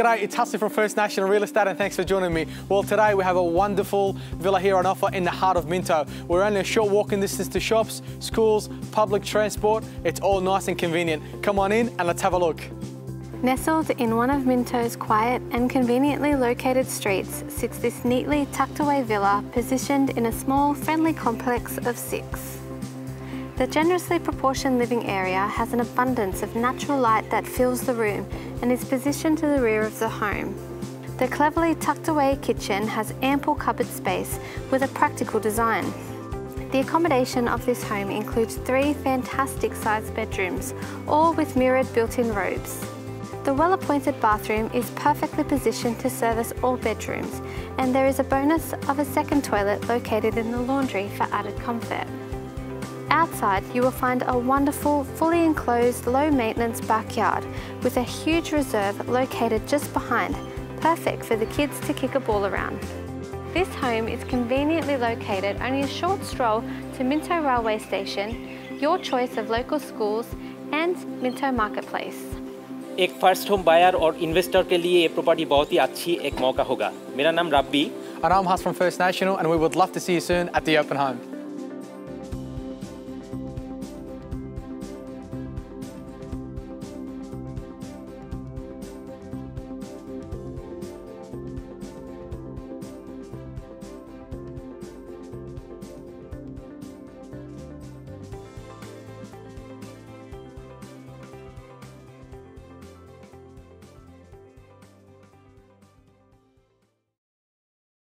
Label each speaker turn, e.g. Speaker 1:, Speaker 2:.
Speaker 1: G'day, it's Hussey from First National Real Estate and thanks for joining me. Well, today we have a wonderful villa here on offer in the heart of Minto. We're only a short walking distance to shops, schools, public transport. It's all nice and convenient. Come on in and let's have a look.
Speaker 2: Nestled in one of Minto's quiet and conveniently located streets sits this neatly tucked away villa positioned in a small, friendly complex of six. The generously proportioned living area has an abundance of natural light that fills the room and is positioned to the rear of the home. The cleverly tucked away kitchen has ample cupboard space with a practical design. The accommodation of this home includes three fantastic sized bedrooms, all with mirrored built-in robes. The well-appointed bathroom is perfectly positioned to service all bedrooms and there is a bonus of a second toilet located in the laundry for added comfort. Outside, you will find a wonderful, fully enclosed, low-maintenance backyard with a huge reserve located just behind, perfect for the kids to kick a ball around. This home is conveniently located only a short stroll to Minto Railway Station, your choice of local schools and Minto Marketplace.
Speaker 3: एक first home buyer और investor के लिए ये property बहुत ही अच्छी एक मौका होगा मेरा नाम रब्बी
Speaker 1: And I'm Huss from First National and we would love to see you soon at the open home.